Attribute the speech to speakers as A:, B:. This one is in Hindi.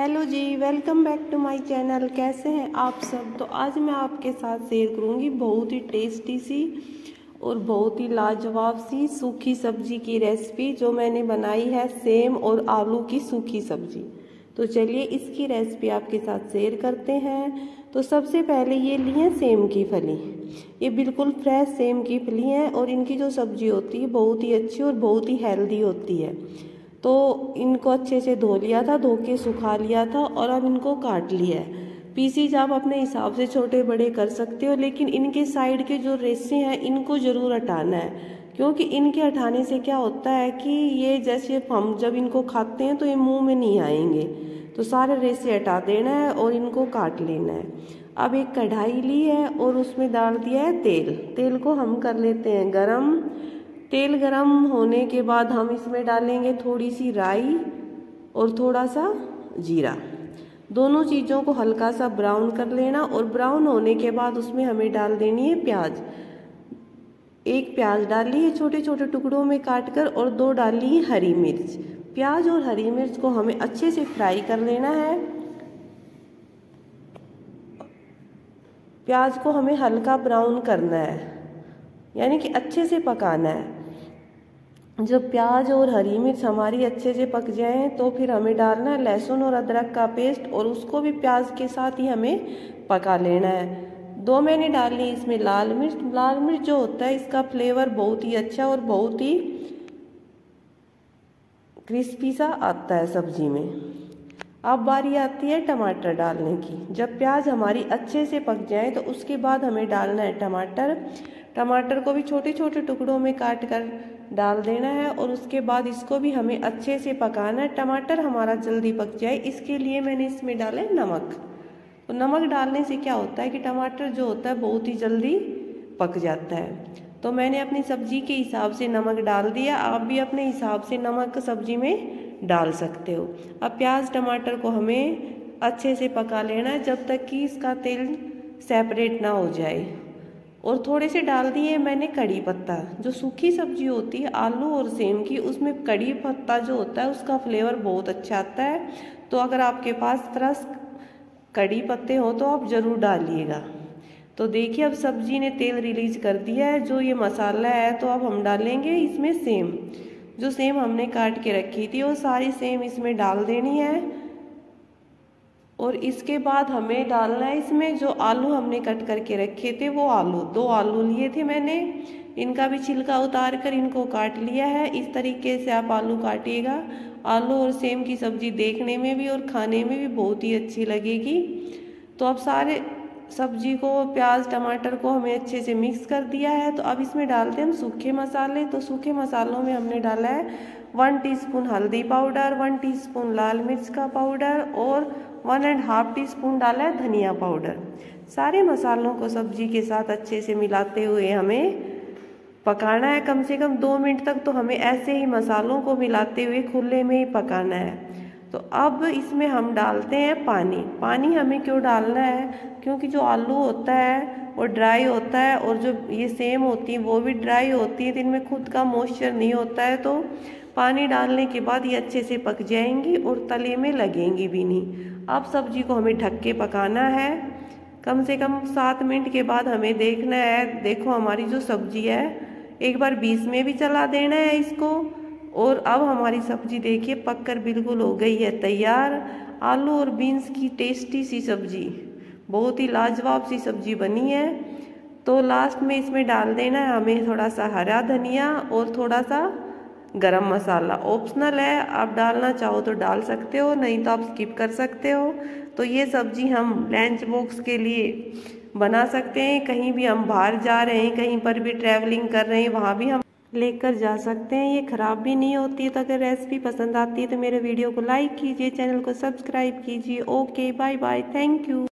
A: Hello ji welcome back to my channel कैसे हैं आप सब? तो आज मैं आपके साथ शेयर करूँगी बहुत ही टेस्टी सी और बहुत ही लाजवाब सी सूखी सब्ज़ी की रेसिपी जो मैंने बनाई है सेम और आलू की सूखी सब्ज़ी। तो चलिए इसकी रेसिपी आपके साथ शेयर करते हैं। तो सबसे पहले ये लिए सेम की फली। ये बिल्कुल फ्रेश सेम की फली है और इनकी जो सब्ज़ी होती है, बहुत ही अच्छी और बहुत ही हेल्दी होती है। तो इनको अच्छे से धो लिया था, धो के सुखा लिया था और अब इनको काट लिया है। पीसीज आप अपने हिसाब से छोटे बड़े कर सकते हो, लेकिन इनके साइड के जो रेसे हैं, इनको ज़रूर हटाना है। क्योंकि इनके हटाने से क्या होता है कि ये जैसे हम जब इनको खाते हैं तो ये मुँह में नहीं आएँगे। तो सारे रेसे हटा देना है और इनको काट लेना है। अब एक कढ़ाई ली है और उसमें डाल दिया है तेल। तेल को हम कर लेते हैं गरम। तेल गरम होने के बाद हम इसमें डालेंगे थोड़ी सी राई और थोड़ा सा जीरा। दोनों चीज़ों को हल्का सा ब्राउन कर लेना और ब्राउन होने के बाद उसमें हमें डाल देनी है प्याज। एक प्याज डाली है छोटे छोटे टुकड़ों में काट कर और दो डाली है हरी मिर्च। प्याज और हरी मिर्च को हमें अच्छे से फ्राई कर लेना है। प्याज को हमें हल्का ब्राउन करना है, यानी कि अच्छे से पकाना है। जब प्याज और हरी मिर्च हमारी अच्छे से पक जाए तो फिर हमें डालना है लहसुन और अदरक का पेस्ट और उसको भी प्याज के साथ ही हमें पका लेना है। दो मैंने डाली इसमें लाल मिर्च। लाल मिर्च जो होता है, इसका फ्लेवर बहुत ही अच्छा और बहुत ही क्रिस्पी सा आता है सब्ज़ी में। अब बारी आती है टमाटर डालने की। जब प्याज हमारी अच्छे से पक जाए तो उसके बाद हमें डालना है टमाटर। टमाटर को भी छोटे छोटे टुकड़ों में काट कर डाल देना है और उसके बाद इसको भी हमें अच्छे से पकाना है। टमाटर हमारा जल्दी पक जाए। इसके लिए मैंने इसमें डाले नमक। तो नमक डालने से क्या होता है कि टमाटर जो होता है बहुत ही जल्दी पक जाता है। तो मैंने अपनी सब्ज़ी के हिसाब से नमक डाल दिया। आप भी अपने हिसाब से नमक सब्ज़ी में डाल सकते हो। अब प्याज, टमाटर को हमें अच्छे से पका लेना है जब तक कि इसका तेल सेपरेट ना हो जाए। और थोड़े से डाल दिए मैंने कड़ी पत्ता, जो सूखी सब्ज़ी होती है, आलू और सेम की, उसमें कड़ी पत्ता जो होता है, उसका फ्लेवर बहुत अच्छा आता है। तो अगर आपके पास फ्रेश कड़ी पत्ते हो तो आप ज़रूर डालिएगा। तो देखिए, अब सब्ज़ी ने तेल रिलीज़ कर दिया है, जो ये मसाला है तो अब हम डालेंगे इसमें सेम, जो सेम हमने काट के रखी थी वो सारी सेम इसमें डाल देनी है। और इसके बाद हमें डालना है इसमें जो आलू हमने कट करके रखे थे, वो आलू। दो आलू लिए थे मैंने। इनका भी छिलका उतार कर इनको काट लिया है। इस तरीके से आप आलू काटिएगा। आलू और सेम की सब्ज़ी देखने में भी और खाने में भी बहुत ही अच्छी लगेगी। तो अब सारे सब्ज़ी को, प्याज, टमाटर को हमें अच्छे से मिक्स कर दिया है। तो अब इसमें डालते हैं हम सूखे मसाले। तो सूखे मसालों में हमने डाला है वन टीस्पून हल्दी पाउडर, वन टीस्पून लाल मिर्च का पाउडर और one and half teaspoon डाला है धनिया पाउडर। सारे मसालों को सब्ज़ी के साथ अच्छे से मिलाते हुए हमें पकाना है। कम से कम दो मिनट तक तो हमें ऐसे ही मसालों को मिलाते हुए खुले में ही पकाना है। तो अब इसमें हम डालते हैं पानी। पानी हमें क्यों डालना है? क्योंकि जो आलू होता है, वो ड्राई होता है और जो ये सेम होती है, वो भी ड्राई होती है तो इनमें खुद का मॉइस्चर नहीं होता है। तो पानी डालने के बाद ये अच्छे से पक जाएँगी और तले में लगेंगी भी नहीं। अब सब्ज़ी को हमें ढक के पकाना है। कम से कम सात मिनट के बाद हमें देखना है, देखो हमारी जो सब्ज़ी है, एक बार बीस में भी चला देना है इसको। और अब हमारी सब्ज़ी देखिए, पककर बिल्कुल हो गई है तैयार। आलू और बीन्स की टेस्टी सी सब्ज़ी, बहुत ही लाजवाब सी सब्ज़ी बनी है। तो लास्ट में इसमें डाल देना है हमें थोड़ा सा हरा धनिया और थोड़ा सा गरम मसाला। ऑप्शनल है, आप डालना चाहो तो डाल सकते हो, नहीं तो आप स्किप कर सकते हो। तो ये सब्ज़ी हम लंच बॉक्स के लिए बना सकते हैं। कहीं भी हम बाहर जा रहे हैं, कहीं पर भी ट्रैवलिंग कर रहे हैं, वहाँ भी हम लेकर जा सकते हैं। ये ख़राब भी नहीं होती तो अगर रेसिपी पसंद आती है तो मेरे वीडियो को लाइक कीजिए चैनल को सब्सक्राइब कीजिए। Okay bye bye thank you